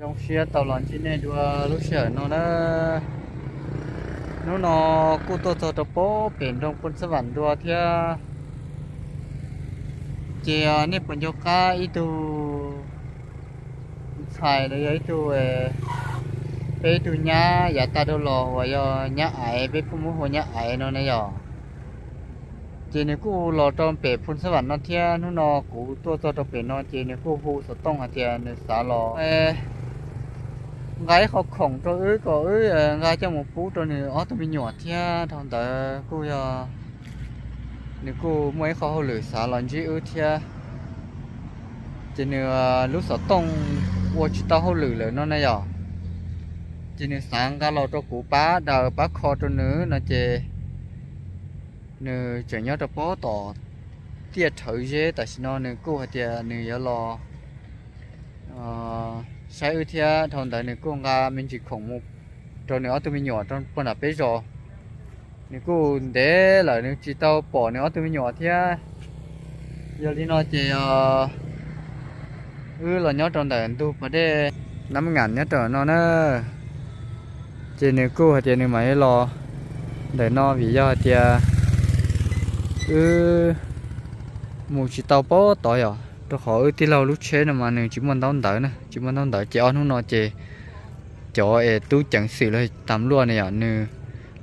dòng xe tàu lòn trên này đua lúc sợ nó nó nó nó cô tôi tôi tôi bố biển đông quân sứ vạn đua theo chị à, nếp quân cho cá ít tu xài đấy ấy tu bé à, tu nhá giả ta đâu lò và do nhá ai bé phụ mua hồ nhá ai nó này rồi chị này cô lò trong bể phun sứ vạn nó theo nó nó cũ tôi tôi tôi bể nó chị này cô hú sợ tông hả chị nó xả lò gái học khổng cho ứ, có ứ ờ, gái cho một phút cho này ó tôi bị nhỏ thia, thằng tớ, cô giờ nếu cô, mấy khó lửa xả lần chứ ứ thia. Chỉ nếu ờ, lúc sợ tông vô chỉ tao hậu lửa lại nó này à. Chỉ nếu sáng ra lo cho cụ bá, đào bá kho cho nữa nó chê. Nếu chỉ nhau cho bó tỏ tiệt thử dễ tại sao nó nếu cô hay tiệt nếu giờ lò sai ưu thia thằng đại này cô nga mình chỉ khổng một rồi nữa tụi mình nhỏ, trong phần là bây giờ nếu cô để là nếu chỉ tao bỏ nữa tụi mình nhỏ thia giờ đi nói chỉ ờ, ư là nhớ trong đại tu, mà để năm ngàn nhớ trở nó nữa chỉ nếu cô hay chỉ nếu mấy lo, để nó vì do thì ờ, ư một chỉ tao bỏ tỏi à nó khỏi tí lâu lúc chế mà nè chỉ muốn đón đỡ nè, chỉ muốn đón đỡ chế ăn không nó chế cho e tu chẳng xử là tắm luôn này à nè.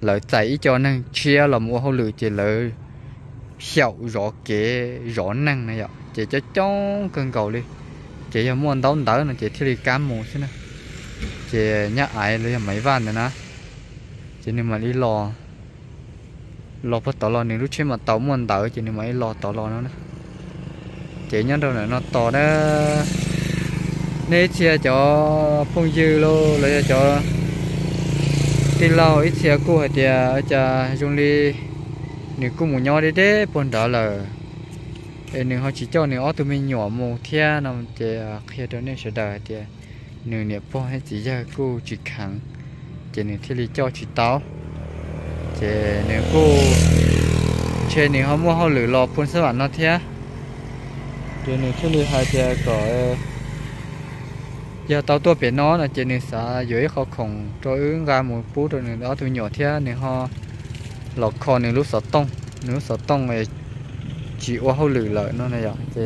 Lợi chạy cho nên chia là mua hậu lửa chế lợi hiểu rõ kế rõ năng này à chế cho chóng cần cầu đi. Chế cho muốn đón đỡ nè chế thì đi cam mù xí nè. Chỉ nhá ai lấy mấy van nữa nè. Chế nên mà đi lò lò bắt tỏ lò nếu lúc chế mà tao muốn đỡ chế nên mà đi lò tàu lò nó nè chỉ nhân đâu này nó to đó nên chia cho phong dư lô, lấy cho tin lâu ít chia cô hay tiề ở cha dùng đi nếu cô một nhau đi đấy bọn đó là nếu họ chỉ cho nếu ở tụi mình nhỏ một thia nằm thì à, khi đó nên sẽ đợi thì nếu nếu bọn hay chỉ cho cô chỉ khẳng. Chỉ nếu thì lý cho chỉ tao chỉ nếu cô chơi nếu họ mua họ lử lò phun sữa nó thia chỉ nên chú này hai xe có giờ tao tua biển nó là chỉ nên xã dưới khó khổng cho ứng ra một phút rồi đó tôi nhỏ thế nên ho. Lọt kho nên lúc sợ tông, nếu sợ tông này chỉ qua hậu lử lợi nó này vậy thì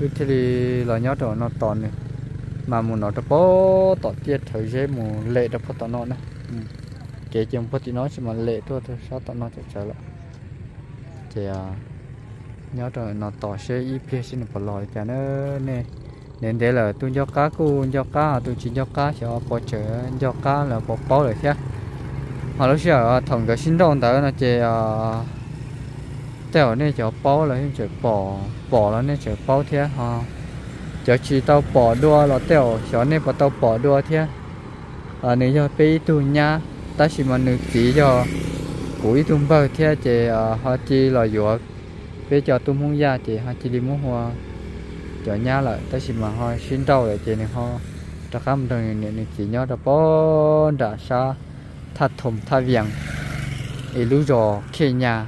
cứ thế thì là nhớ rồi nó toàn này. Mà muốn nó đã bó tọt tiết thời gian một lệ đã bó tọt nó này ừ, kể chồng bó thì nói chỉ mà lệ thôi thôi, sao tọt nó chạy trở lại thì à nhớ rồi, nó tỏ xe y phía xin bỏ lòi cho nó nè. Nên thế là tôi cho cá cô cho cá tôi chỉ cho cá cho bỏ chở cho cá là bỏ bao rồi chứ. Mà lúc giờ à, thằng cái sinh động tới nó chỉ à, tèo này cho bao là chỉ bỏ bỏ là nên chỉ bao thế à. ha cho chỉ tao bỏ đua là tèo cho nên bỏ tao bỏ đua thế. À nếu cho bây tu nha ta chỉ mà nữ kỹ cho. Cuối tung bao thế chỉ họ chỉ là vừa bây giờ tôi muốn ra chị họ chỉ đi mua hoa cho nhà lại tới xin mà hoa xin trâu lại chị này hoa. Cho khám đường này này, chị nhớ đã bỏ đã xa thật thùng thật viện ý lú rò khi nhà.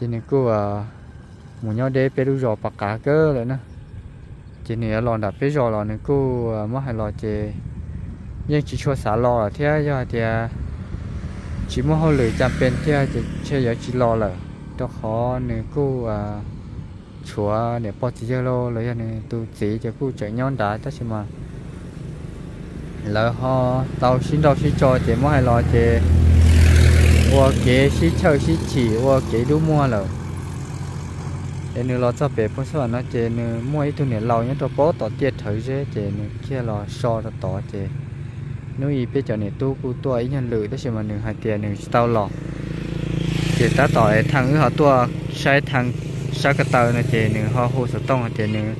Chị này cô à muốn nhớ để bé lú rò bạc cả cơ lại nè. Chị này lòn đã bé rò lòn này cô mất hai lò à, chị. Nhưng chỉ cho xả lò là thế giờ thì à, chỉ muốn họ lười chăm bên, thế thì chơi giờ chỉ lò là cho khó nè cô à chúa để bỏ chỉ lô, lấy nè tu chỉ cho cô chạy nhon đá tất nhiên mà lỡ họ tàu xin đâu xin cho chị mỗi hay lo chị qua kế xin chơi xin chỉ qua kế đủ mua rồi để nữa lo cho bé phong sao nó chị nữa mua ít tu nè lâu nhất cho bó tỏ tiệt thử chứ chị nữa kia lo so cho tỏ chị nếu ý bây giờ nè tu cô tu ấy nhân lử tất nhiên mà nếu hai tiền nếu tao lọ chỉ ta tỏi thằng họ tua sai thằng sai cái tàu này chỉ nữa họ hồ sơ tông chỉ nữa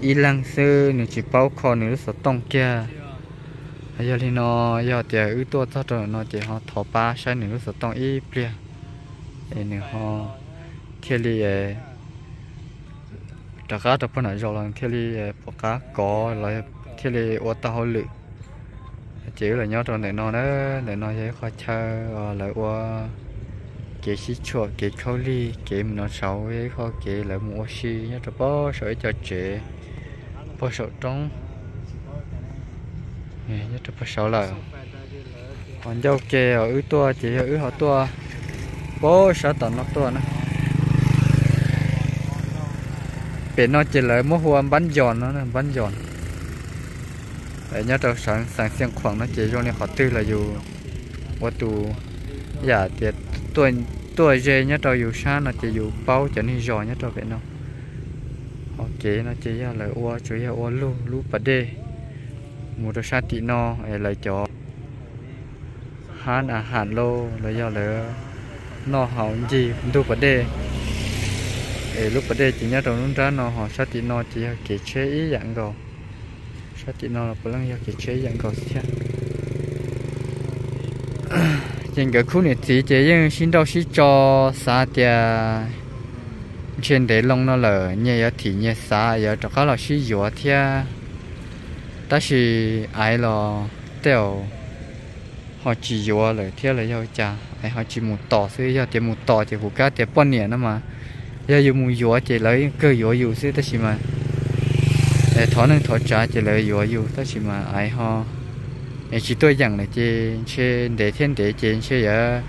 y lăng sư nữa chỉ bao kho nữa sơ tông kia. Giờ thì nó giờ thì ư tua cho rồi, nó chỉ họ thọ ba sai nữa sơ tông y bia để nữa họ thiết li đặc cá tập phân ở rồi là thiết li bỏ cá có lại thiết li ô tàu lự chỉ là nhớ rồi, để nó đó, để nó sẽ khó chơi lại qua kế sĩ chua kế khâu ly kế nó sáu ấy kho kế là mua xí nhá cho bó sợi cho chế bó sợi trong nhất là phải sáu là còn dâu kế ở ứ tua chỉ ở ứ họ tua. Bố sợ tận nó tua nữa. Biển nó chỉ là mua hoa bắn giòn nó bắn giòn. Để nhớ đâu sẵn sàng xem khoảng nó chỉ cho nên họ tư là dù ô tù. Giả tiệt tuần tôi dê nhá đâu dù xa nó chỉ dù bao cho nên giò nhá đâu vậy nào họ chế nó chỉ là ua, chủ yếu ua lu lu bờ đê. Một đôi xa tị no lại cho hán à hàn lô là do là no hậu gì du bờ đê. Ê lúc bờ đê chỉ nhá đâu nó ra no họ xa tị no chỉ kể chế ý dạng rồi xa tị no là bữa lăng kể chế dạng rồi chứ cái khu này thì chỉ nhưng xin đâu xin cho xa tia. Trên để lông nó là nhẹ thì nhẹ xa giờ cho các là xin dùa thia ta chỉ ai lo tiêu họ chỉ dùa lời thia là do cha. Ai họ chỉ một tỏ xứ do tiền một tỏ thì của cá tiền bao nhiêu nữa mà giờ dùng một dùa chỉ lấy cơ dùa dùa xứ ta chỉ mà để thọ nên thọ trả chỉ lấy dùa dùa ta chỉ mà ai họ chỉ tôi rằng là chỉ chỉ để thiên để trên chỉ giờ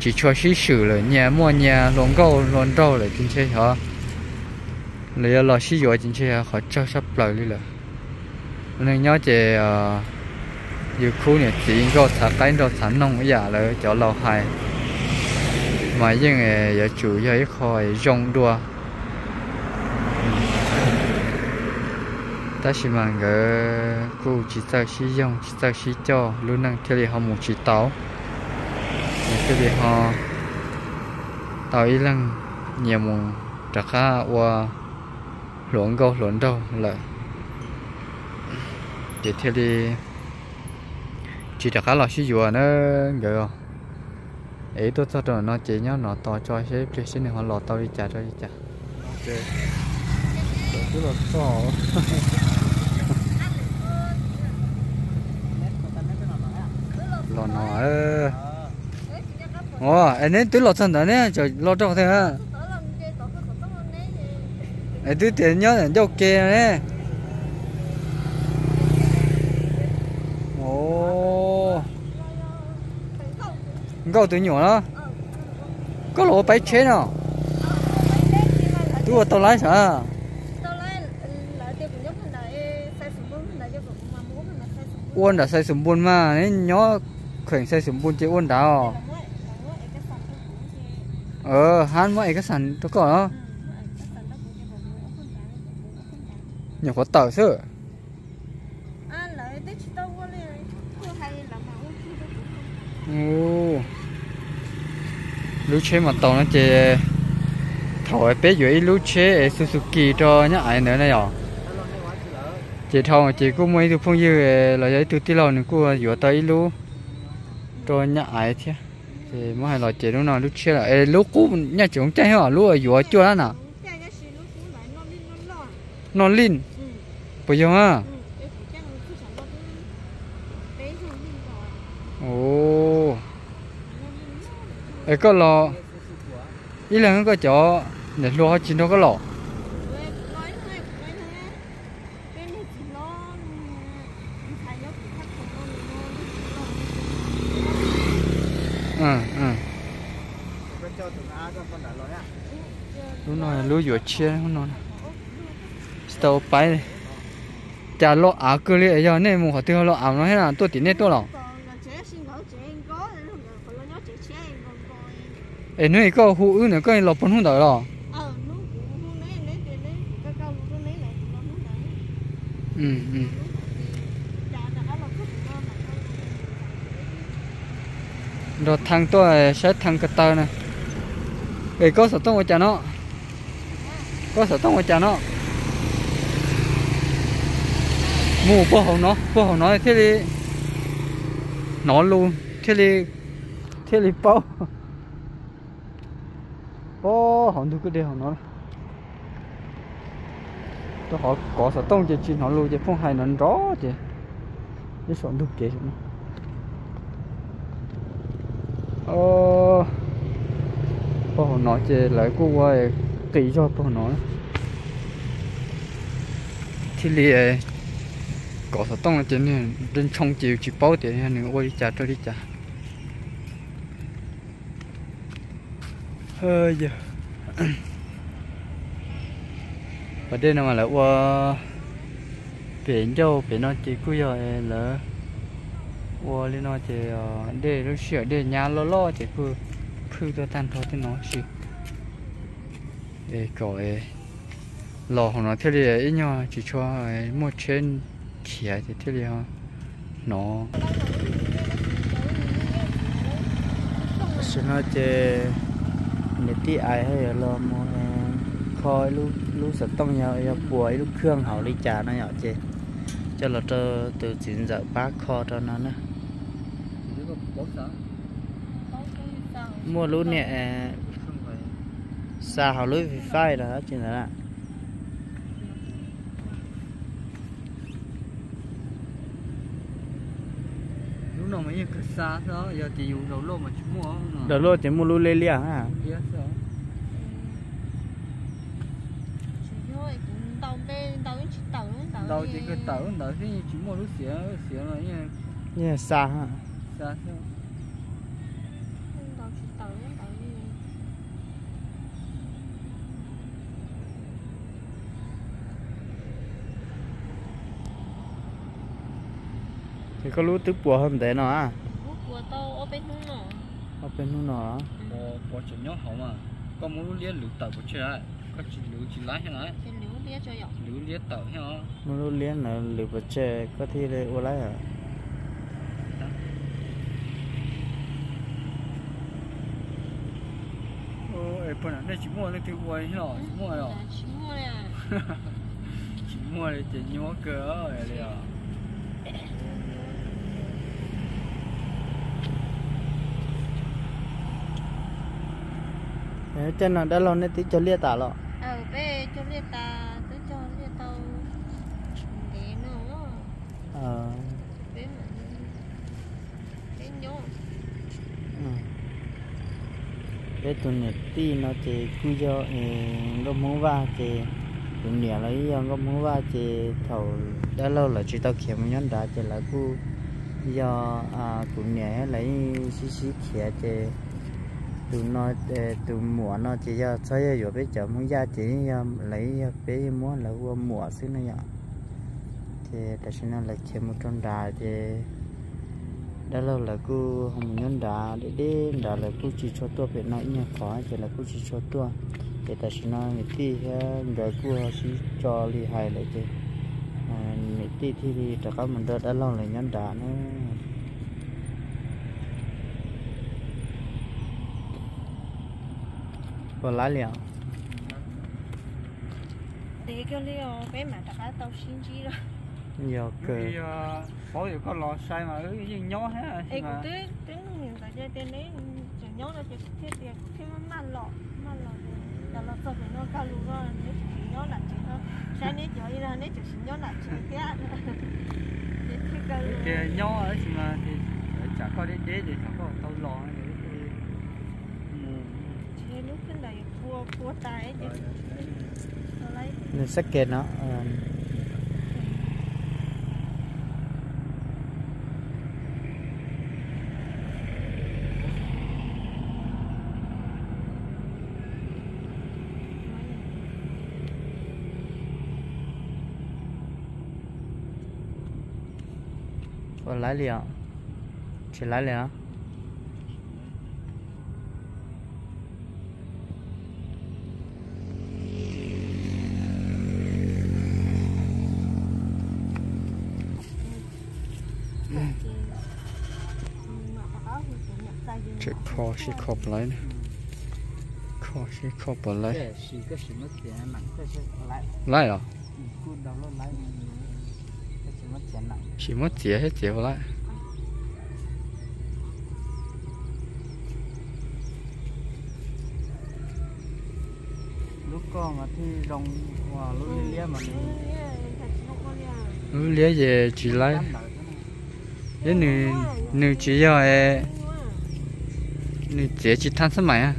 chỉ cho sĩ sử là nhà mua nhà lồng gấu lồng trâu là chính chế họ lấy lo sĩ rồi chính chế họ cho sắp lời đi là. Nên nhớ chỉ yêu ờ, khu này chỉ có thả cái đồ thả nông giả là cho lo hại mà riêng ờ, là chủ yếu khỏi rong đua. Ta chỉ mang cái cụ chỉ sao sử dụng chỉ sao sử cho luôn năng theo họ một chỉ tàu theo họ tàu ý lăng nhiều một trả khá và luận câu luận đâu là để theo lý chỉ trả khá là sử dụng nó rồi ấy tôi cho rồi nó chỉ nhớ nó to cho sẽ để xin họ lọt tàu đi trả cho đi trả ok rất là to ờ. Ồ anh ấy tứ lọt thân đó nè, trời, lọt trong thế ha anh tứ tiền nhớ là dâu kê nè. Ồ. Câu từ nhỏ đó. Có lỗ bấy chế nào? Tôi tao lái sao uôn đã xây sum bún mà nên nhó khởi xây sum bún chế uốn đào ờ hắn mỗi cái sản tôi có đó. Nhiều có tờ sơ ô lú chế mà tàu nó chế thổi bé dưới lú chế Suzuki cho nhá ai nữa này à chị thầu chị cũng mấy được phong dư là giấy từ tí lâu nữa cô vừa tới lú cho nhá ai thế? Thì mới hay là chị lúc nào lúc chia là lúc cũ nhá chị không chơi hả lúc ở vừa chưa đó nè non linh bây giờ ha ồ. Ấy có lò ý là có chỗ để lo chỉ nó có lò ừ ừ lúc nào lúa dừa chia lúc nào tàu bay này. Chả lo áo cứ lấy cho nên một họ tiêu lo áo nó hết là tôi tính nên tôi lo ê nơi có hũ ư nữa, có lo bún hũ đợi lo ừ ừ. Rồi thằng tôi sẽ thằng cái tờ này để có sở tông của chả nó. Có sở tông của chả nó. Mua bố hồng nó bố hồng nó thế đi. Nó luôn thế đi. Thế đi bao bố hồng tôi cứ đi hồng nó. Tôi họ có sở tông chỉ chỉ nó luôn chỉ phong hay, nó rõ chứ. Cái sọn đục kệ nó. Ờ bố nói chơi lại cô qua kỹ cho bố nói. Thì li có thật, tông là trên này trên trong chiều chỉ bao tiền anh nữa ôi đi trả cho đi trả hơi giờ. Và đây là mà là qua biển châu biển nó chỉ cứ giờ là qua lên nó chỉ ờ, để nó sửa để nhà lo lo chỉ cứ phư cho tan thôi thì nó chỉ để gọi lò của nó thế này ít nhau chỉ cho một trên khía thì thế này nó xin nói chơi để tí ai hay là mua khoi lúc lúc sợ tông nhau ya bùa lúc khương hậu đi trà nó nhỏ chơi cho là từ từ chín giờ bác kho cho nó nữa mua lúc nè xa hậu lưới phải phai là chuyện là lúc nào như cái xa đó giờ thì dùng đầu lô mà chỉ mua đầu lô chỉ mua lúa lê lia ha yes sir đâu chỉ cái tàu đó thì chỉ mua lúc xỉa xỉa là như xa ha xa sao thì có lúa tức bùa hơn thế nào à? Bùa tao open bên nút nó ở bên nút nó bùa chỉ nhớ hậu mà có muốn liên lụt tàu của chưa đấy có chỉ lúa chỉ lái hay lái chỉ lúa liên cho dọc lúa liên tàu hay không muốn lúa liên là lụt vật chè có thi đấy ô lái à ôi bữa nay chỉ mua lên tiêu quay nó chỉ mua ừ, rồi chỉ mua rồi à. chỉ mua để chỉ nhớ cỡ rồi đấy à trên nó đã lâu nên tí cho lia tả lọ. Ờ bé cho lia ta tới cho lia tao để nó. Ờ. Bé mà bé tụi nhật tí nó chỉ cứ cho nó muốn va chỉ tụi nhẹ lấy do nó muốn va chỉ thầu đã lâu là chỉ tao kiếm nhón đã chỉ là cứ do à tụi nhẹ lấy xí xí khía chỉ tụi nó ờ, tụi mùa nó chỉ cho chơi ở bên chợ muốn ra chỉ ờ, lấy ờ, bé muốn là qua mùa xứ này nhở thì tại sao nó lại kiếm một con đà thì đã lâu là cô không nhân đà, để đi đà là cô chỉ cho tôi về nói nhà khó thì là cô chỉ cho tôi thì tại sao nó người ti rồi cô chỉ cho li hai lại thì người ti thì thì tất cả mình đã đã lâu là nhân đà nó còn lái liền để cho lia bé mà tất cả tao xin chi rồi nhiều cái cờ có gì có lò xay mà cái gì nhớ hết ê cũng tới tới mình phải chơi tên đấy chỉ nhớ là chỉ thiết tiền khi mà man lọ man lọ là nó sao phải nó cao lù rồi nếu chỉ nhớ là chỉ nó sáng nay chỉ là nếu chỉ nhớ là chỉ thế cái nhớ ấy mà thì chả có đến đế thì chẳng có tàu lò để chỉ lúc cái này cua cua tay chứ. Nó sắc kê nó ờ, còn lái liền chỉ lái liền kho chỉ kho lấy kho chỉ kho bỏ lấy lấy à? Nặng chỉ mất tiền hết tiền lấy lúc con mà thi đồng hòa lúc đi lia mà ừ lấy về chỉ lấy cái nữ nữ chỉ cho 你姐去摊什么呀？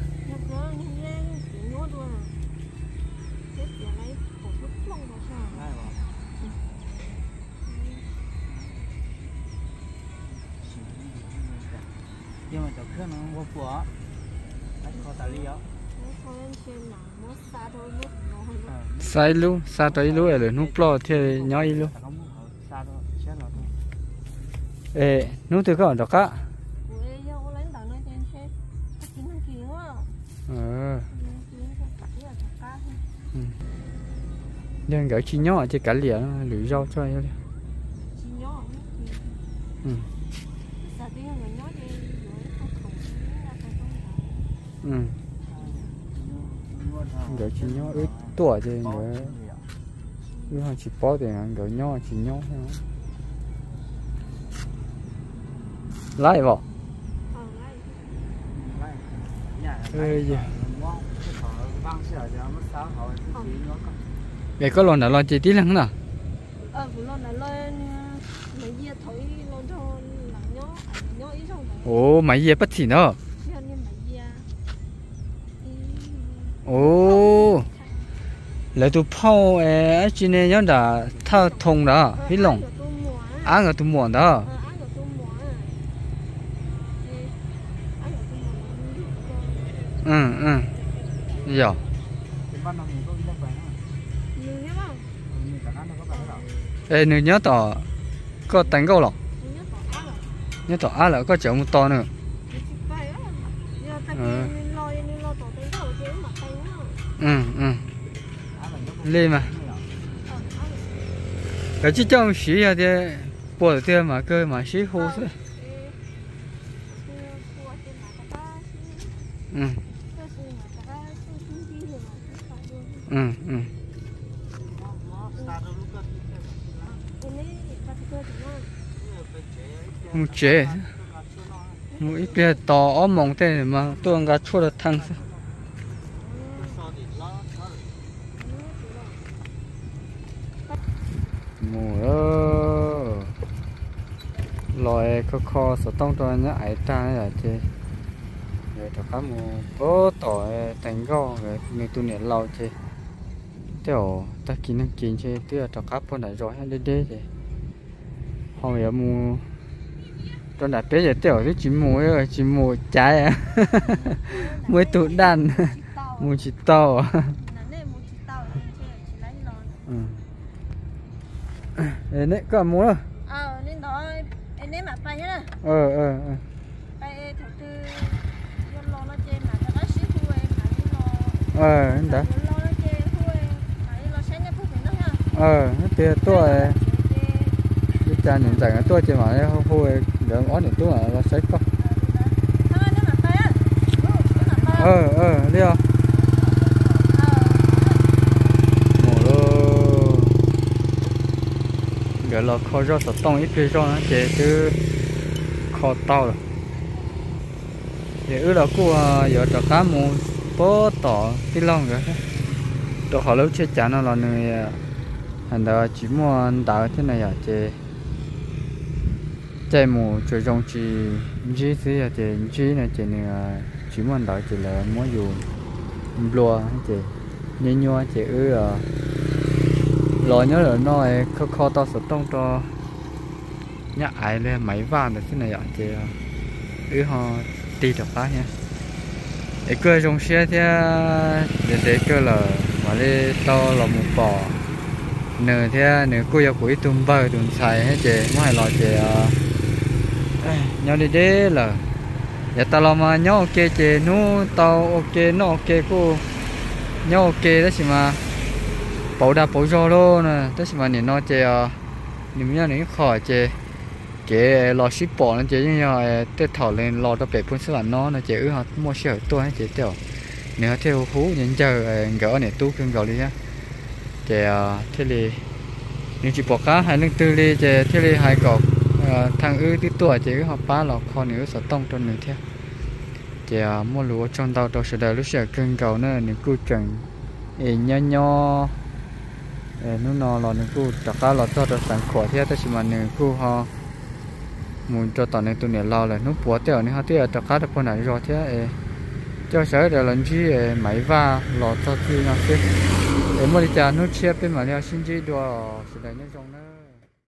因为这可能我不，还靠大理啊。sai lu sa tới lu rồi nó plo thì nhói lu ê nó từ cái đó cả nhưng cái chi nhỏ chỉ cả liền lưỡi rau cho thì Ừ. Thì ừ. Gỡ chi nhỏ ít tuổi thì gỡ cứ hàng chỉ bỏ tiền hàng gỡ nhỏ chỉ nhỏ thôi lại vào. Ờ, lại Dạ. nó có lần nào lo chỉ tí lắm nào? Ờ, vừa lo là lên Mấy dìa thổi lên cho là nhỏ À, nhỏ ít xong rồi ồ mấy gì bắt chỉ nữa ồ. Lại tụ phao 에 chỉ nên nhớ đã thao thông đó hít lòng ăn ở tụ muộn đó. Ừ ừ. Giờ ê nếu nhớ tỏ có đánh câu lọ nhớ tỏ á là có chở một to nữa ừ ừ lên mà cái chỉ trong xí à thì bỏ tiền mà cơ mà xí hô thế ừ ừ ừ mu chế mu ít bia to mong thế mà tôi ăn gà chua được thăng mu ơ lòi khó khó sợ tông tôi nhá ấy ta là chế người cho cá mu bố tỏi thành go người người tu niệm lâu chế theo ta kín năng kín chế tôi cho các bọn này rồi hay đi đi chứ họ giờ mù tôi đã biết giờ tiểu thì chỉ mù rồi chỉ mù trái à. Mới tụ đàn. Mù chỉ to à. Ừ. Ê, nè, có mua đâu? ờ nên đó. Em nếm mà bay nhá Ờ, ờ, ờ. mà đi lo Ờ, phải ha. Ờ, tôi cái cha nhìn chẳng cái tôi chỉ mà nó hôi đỡ ngó nhìn tôi là nó sẽ có. Ờ, ờ, đi không? Giờ là khó cho sọt tông ít cái rau nó chế từ khó tao rồi. Thì ư là cô à, giờ cho cá mù bó tỏ tí lông rồi. tôi họ lâu chưa chán nó là người à, hành đó chỉ muốn đào thế này à chế chạy mù chơi trong chỉ chỉ thứ là chế chỉ là chế này, chỉ muốn đào chỉ là muốn dùng lúa chế nhớ nhua chế ư ừ, à ờ, lo nhớ là nó khó khó to sốt tông to. Nhá, ai lên máy vàng được thế này ạ chế ư họ đi được phá nha để cơ trong xe thì ờ, để để cơ là mà đi to là một bò. Nửa thế nửa cô yêu cuối tung bờ tung xài hết chị mỗi lo chị nhau đi đế là giờ tao làm mà nhau ok chị nu tao ok nó ok cô nhau ok đó chỉ mà bảo đa bảo cho luôn nè đó chỉ mà nhìn nó chị à nhìn nhau nhìn khỏi chị chị lo ship bỏ nó chị như nhau tết thảo lên lo tao bể phun sữa nó là chị ư họ mua sữa tôi hay chị tiểu nếu theo hú nhìn chờ gỡ này tu cưng gỡ đi nhá chị thế thì nếu chỉ bỏ cá hai lưng tư đi chị thế thì hai cọc Ờ, thằng ư tí tuổi chỉ họ phá lọ kho nữa sợ tông trong nữa thế. Chỉ ờ, mua lúa trong tàu tàu sẽ đợi lúc sẽ cưng cầu nữa nếu cứ chừng ê nho nho. Nó nó lọ nếu cứ chặt cá lọ cho được sản khỏe thế ta chỉ mà nếu cứ họ muốn cho tàu này tụi này lo là nó bỏ tiền này họ tiếc chặt cá được con này rồi thế cho sợ để lần chi máy va lọ cho chi nó thế em mới đi chả nó chia bên mà leo xin chi đồ sẽ đợi nó trong nữa.